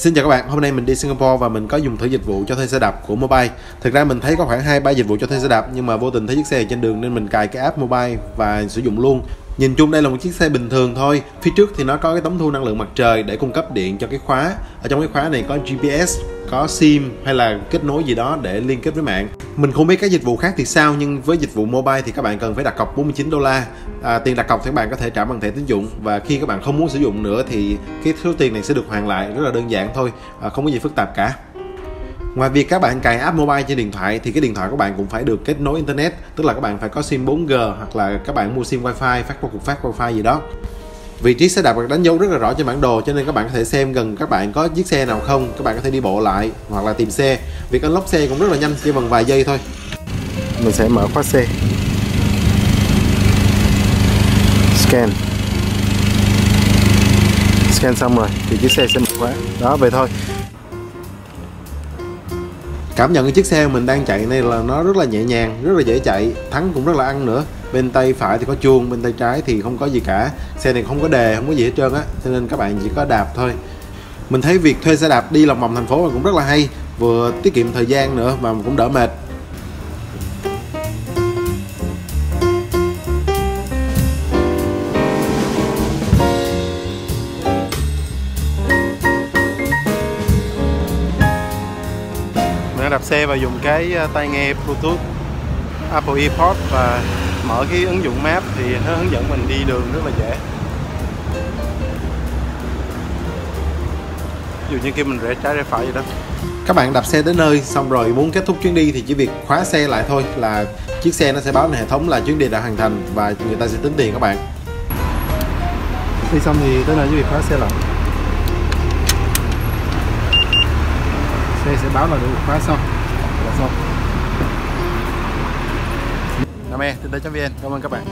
Xin chào các bạn, hôm nay mình đi Singapore và mình có dùng thử dịch vụ cho thuê xe đạp của Mobile. Thực ra mình thấy có khoảng 2 3 dịch vụ cho thuê xe đạp nhưng mà vô tình thấy chiếc xe trên đường nên mình cài cái app Mobile và sử dụng luôn. Nhìn chung đây là một chiếc xe bình thường thôi. Phía trước thì nó có cái tấm thu năng lượng mặt trời để cung cấp điện cho cái khóa. Ở trong cái khóa này có GPS, có SIM hay là kết nối gì đó để liên kết với mạng. Mình không biết các dịch vụ khác thì sao nhưng với dịch vụ mobile thì các bạn cần phải đặt cọc 49 đô la. À, tiền đặt cọc thì các bạn có thể trả bằng thẻ tín dụng và khi các bạn không muốn sử dụng nữa thì cái số tiền này sẽ được hoàn lại rất là đơn giản thôi, à, không có gì phức tạp cả. Ngoài việc các bạn cài app mobile trên điện thoại thì cái điện thoại của bạn cũng phải được kết nối internet, tức là các bạn phải có sim 4G hoặc là các bạn mua sim wifi, phát qua cục phát wifi gì đó. Vị trí xe đạp được đánh dấu rất là rõ trên bản đồ cho nên các bạn có thể xem gần các bạn có chiếc xe nào không, các bạn có thể đi bộ lại hoặc là tìm xe. Việc unlock xe cũng rất là nhanh, chỉ bằng vài giây thôi. Mình sẽ mở khóa xe. Scan. Scan xong rồi thì chiếc xe sẽ mở khóa. Đó về thôi cảm nhận cái chiếc xe mình đang chạy này là nó rất là nhẹ nhàng, rất là dễ chạy, thắng cũng rất là ăn nữa. Bên tay phải thì có chuông, bên tay trái thì không có gì cả. Xe này không có đề, không có gì hết trơn á, cho nên các bạn chỉ có đạp thôi. Mình thấy việc thuê xe đạp đi lòng vòng thành phố cũng rất là hay, vừa tiết kiệm thời gian nữa mà cũng đỡ mệt. Đạp xe và dùng cái ờ, tai nghe Bluetooth Apple earpod và mở cái ứng dụng Map thì nó hướng dẫn mình đi đường rất là dễ. Ví dụ như khi mình rẽ trái rẽ phải vậy đó. Các bạn đạp xe tới nơi xong rồi muốn kết thúc chuyến đi thì chỉ việc khóa xe lại thôi là chiếc xe nó sẽ báo lên hệ thống là chuyến đi đã hoàn thành và người ta sẽ tính tiền các bạn. Đi xong thì tới nơi chỉ việc khóa xe lại xe sẽ báo là được khóa xong là xong. Nam E, kinh tế.vn, cảm ơn các bạn